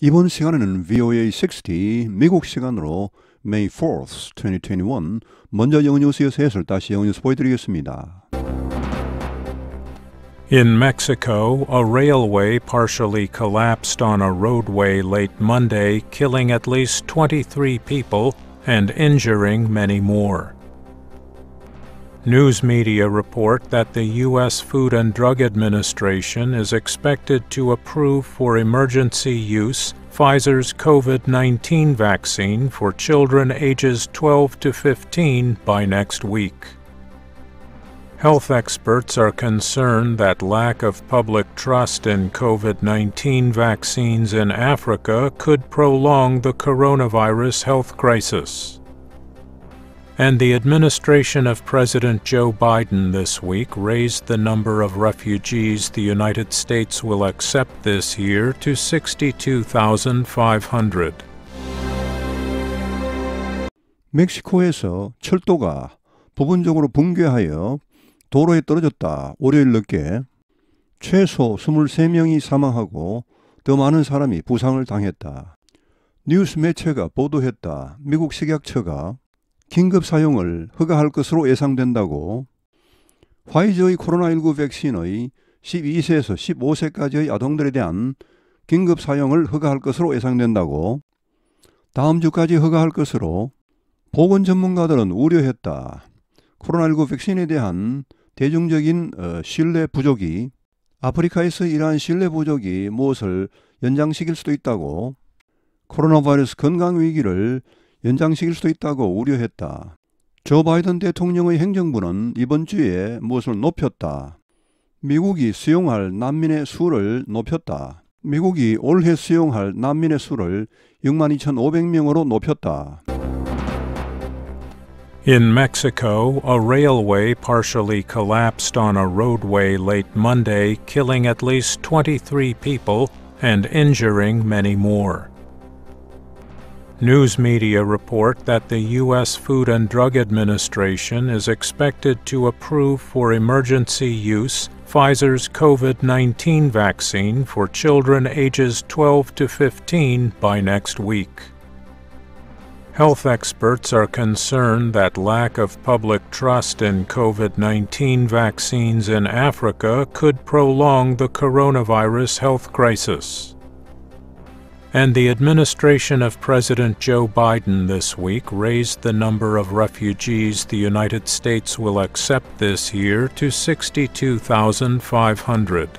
이번 시간에는 VOA 60 미국 시간으로 May 4th, 2021 먼저 영어 뉴스에서 해설 다시 영어 뉴스 보여드리겠습니다. In Mexico, a railway partially collapsed on a roadway late Monday, killing at least 23 people and injuring many more. News media report that the U.S. Food and Drug Administration is expected to approve for emergency use Pfizer's COVID 19 vaccine for children ages 12 to 15 by next week. Health experts are concerned that lack of public trust in COVID 19 vaccines in Africa could prolong the coronavirus health crisis. And the administration of President Joe Biden this week raised the number of refugees the United States will accept this year to 62,500. 멕시코에서 철도가 부분적으로 붕괴하여 도로에 떨어졌다. 월요일 늦게 최소 23명이 사망하고 더 많은 사람이 부상을 당했다. 뉴스 매체가 보도했다. 미국 식약처가 긴급 사용을 허가할 것으로 예상된다고 화이저의 코로나19 백신의 12세에서 15세까지의 아동들에 대한 긴급 사용을 허가할 것으로 예상된다고 다음 주까지 허가할 것으로 보건 전문가들은 우려했다. 코로나19 백신에 대한 대중적인 신뢰 부족이 아프리카에서 이러한 신뢰 부족이 무엇을 연장시킬 수도 있다고 코로나 바이러스 건강 위기를 연장시킬 수도 있다고 우려했다. 조 바이든 대통령의 행정부는 이번 주에 무엇을 높였다. 미국이 수용할 난민의 수를 높였다. 미국이 올해 수용할 난민의 수를 62,500명으로 높였다. In Mexico, a railway partially collapsed on a roadway late Monday, killing at least 23 people and injuring many more. News media report that the U.S. Food and Drug Administration is expected to approve for emergency use Pfizer's COVID 19 vaccine for children ages 12 to 15 by next week. Health experts are concerned that lack of public trust in COVID 19 vaccines in Africa could prolong the coronavirus health crisis. And the administration of President Joe Biden this week raised the number of refugees the United States will accept this year to 62,500.